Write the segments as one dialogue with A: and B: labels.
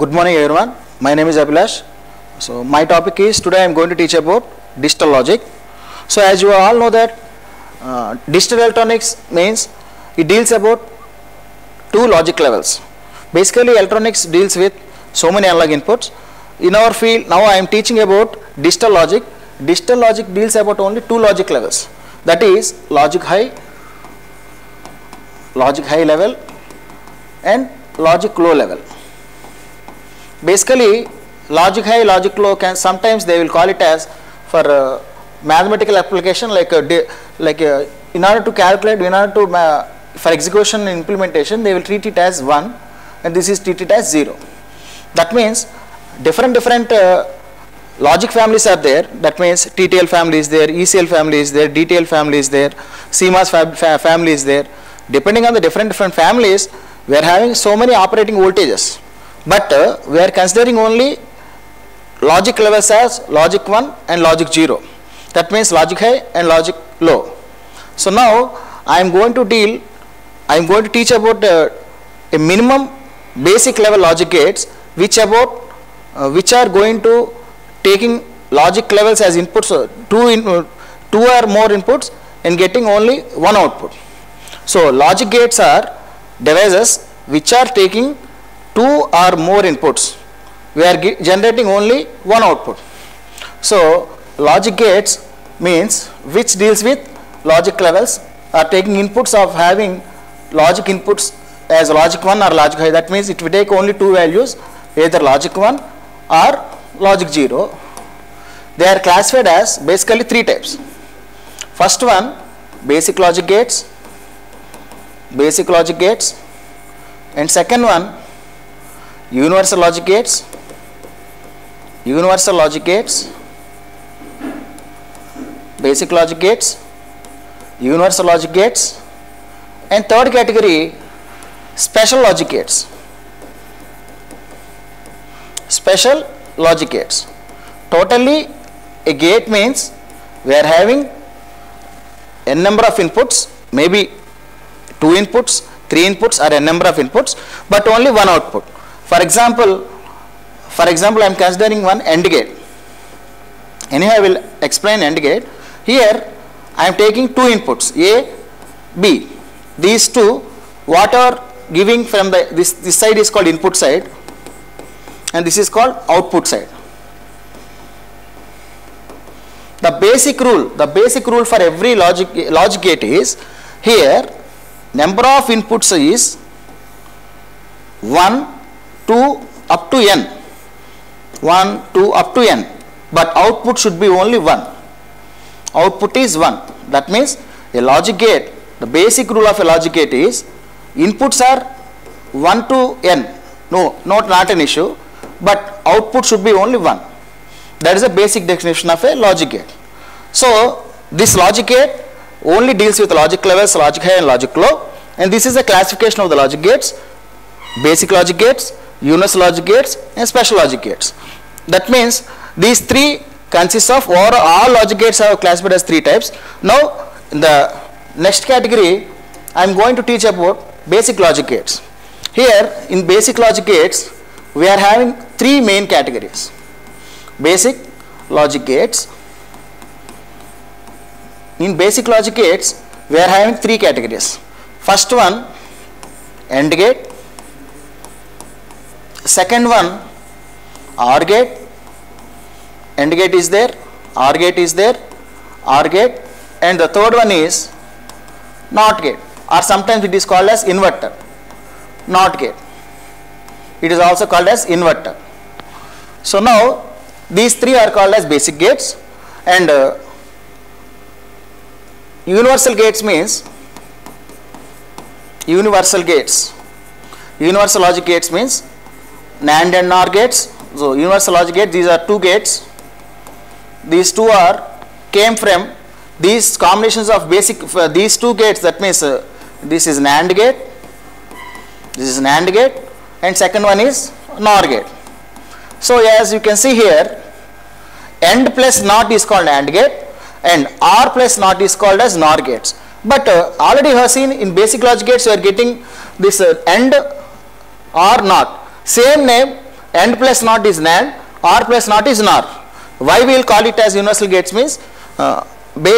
A: Good morning everyone. My name is Abhilash. So my topic is today I am going to teach about digital logic. So as you all know that uh, digital electronics means it deals about two logic levels. Basically electronics deals with so many analog inputs. In our field now I am teaching about digital logic. Digital logic deals about only two logic levels. That is logic high, logic high level and logic low level. Basically, logic high, logic low can sometimes they will call it as for uh, mathematical application like a like a, in order to calculate, in order to ma- for execution and implementation, they will treat it as one, and this is treated as zero. That means different different uh, logic families are there. That means TTL family is there, ECL family is there, DTL family is there, CMOS fa- family is there. Depending on the different different families, we are having so many operating voltages but uh, we are considering only logic levels as logic 1 and logic 0 that means logic high and logic low. So now i am going to deal i am going to teach about uh, a minimum basic level logic gates which about uh, which are going to taking logic levels as inputs uh, two in, uh, two or more inputs and getting only one output. So logic gates are devices which are taking two or more inputs. We are generating only one output. So logic gates means which deals with logic levels are taking inputs of having logic inputs as logic 1 or logic high. That means it will take only two values either logic 1 or logic 0. They are classified as basically three types. First one basic logic gates, basic logic gates and second one universal logic gates? Universal logic gates? Basic logic gates? Universal logic gates? And third category special logic gates. Special logic gates. Totally a gate means we are having n number of inputs maybe two inputs three inputs or n number of inputs but only one output for example for example i am considering one AND gate. Anyhow i will explain AND gate. Here i am taking two inputs a b. These two what are giving from the this this side is called input side and this is called output side. The basic rule the basic rule for every logic logic gate is here number of inputs is 1 2 up to n 1 2 up to n but output should be only 1 output is 1 that means a logic gate the basic rule of a logic gate is inputs are 1 to n no not not an issue but output should be only 1 that is a basic definition of a logic gate so this logic gate only deals with logic levels logic high and logic low and this is a classification of the logic gates basic logic gates universal logic gates and special logic gates. That means these three consist of or all logic gates are classified as three types. Now in the next category i am going to teach about basic logic gates. Here in basic logic gates we are having three main categories. Basic logic gates. In basic logic gates we are having three categories. First one AND gate second one OR gate AND gate is there OR gate is there OR gate and the third one is NOT gate or sometimes it is called as inverter NOT gate. It is also called as inverter. So now these three are called as basic gates and uh, universal gates means universal gates. Universal logic gates means NAND and NOR gates. So universal logic gate these are two gates. These two are came from these combinations of basic uh, these two gates that means uh, this is NAND gate this is NAND gate and second one is NOR gate. So as you can see here AND plus NOT is called AND gate and OR plus NOT is called as NOR gates. But uh, already have seen in basic logic gates you are getting this uh, AND or NOT same name AND plus NOT is NAND, OR plus NOT is NOR. Why we will call it as universal gates means uh,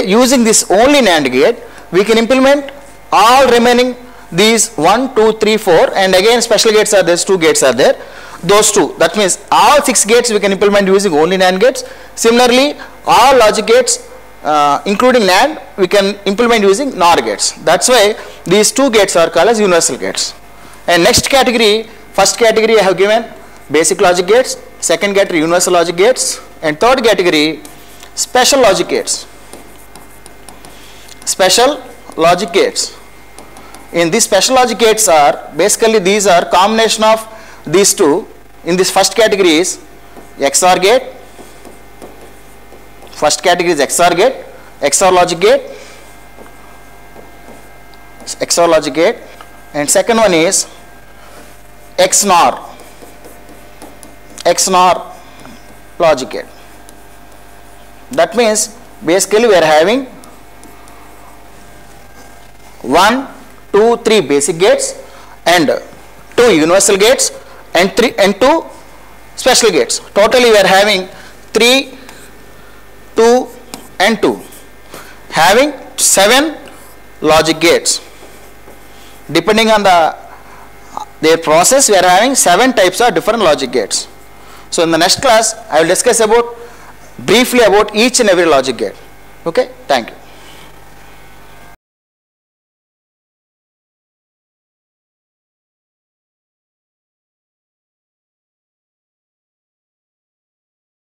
A: using this only NAND gate, we can implement all remaining these 1, 2, 3, 4 and again special gates are there, two gates are there. Those two, that means all 6 gates we can implement using only NAND gates. Similarly, all logic gates uh, including NAND we can implement using NOR gates. That's why these two gates are called as universal gates. And next category, first category I have given basic logic gates, second category universal logic gates and third category special logic gates. Special logic gates. In these special logic gates are basically these are combination of these two. In this first category is XOR gate. First category is XOR gate, XOR logic gate, XOR logic gate and second one is XNOR, XNOR logic gate. That means basically we are having 1, 2, 3 basic gates and 2 universal gates and 3 and 2 special gates. Totally we are having 3, 2 and 2 having 7 logic gates. Depending on the their process we are having 7 types of different logic gates. So in the next class I will discuss about briefly about each and every logic gate. Okay, thank you.